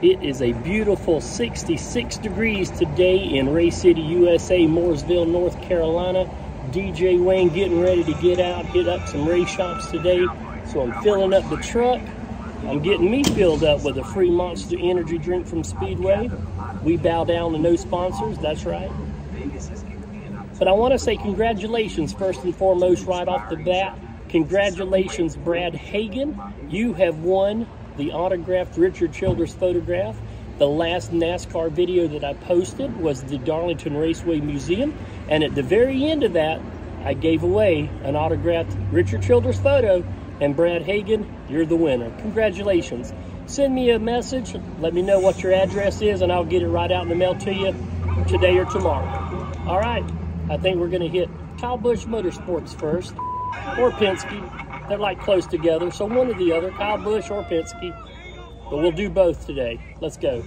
It is a beautiful 66 degrees today in Race City, USA, Mooresville, North Carolina. DJ Wayne getting ready to get out, hit up some race shops today. So I'm filling up the truck. I'm getting me filled up with a free Monster Energy drink from Speedway. We bow down to no sponsors, that's right. But I want to say congratulations first and foremost right off the bat. Congratulations, Brad Hagan. You have won the autographed Richard Childress photograph. The last NASCAR video that I posted was the Darlington Raceway Museum. And at the very end of that, I gave away an autographed Richard Childress photo. And Brad Hagan, you're the winner. Congratulations. Send me a message. Let me know what your address is, and I'll get it right out in the mail to you today or tomorrow. All right. I think we're going to hit Kyle Busch Motorsports first, or Penske. They're like close together, so one or the other, Kyle Busch or Penske. But we'll do both today. Let's go.